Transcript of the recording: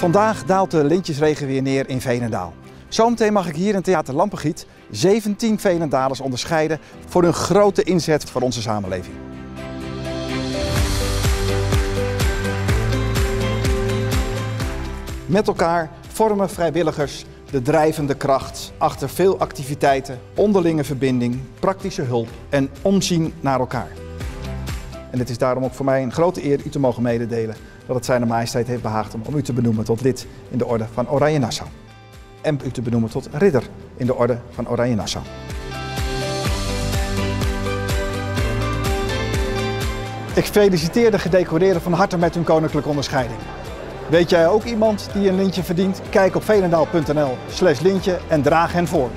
Vandaag daalt de lintjesregen weer neer in Veenendaal. Zometeen mag ik hier in Theater Lampengiet 17 Veenendalers onderscheiden voor hun grote inzet voor onze samenleving. Met elkaar vormen vrijwilligers de drijvende kracht achter veel activiteiten, onderlinge verbinding, praktische hulp en omzien naar elkaar. En het is daarom ook voor mij een grote eer u te mogen mededelen dat het Zijne Majesteit heeft behaagd om, u te benoemen tot lid in de Orde van Oranje Nassau. En u te benoemen tot ridder in de Orde van Oranje Nassau. Ik feliciteer de gedecoreerden van harte met hun koninklijke onderscheiding. Weet jij ook iemand die een lintje verdient? Kijk op velendaal.nl slash lintje en draag hen voor.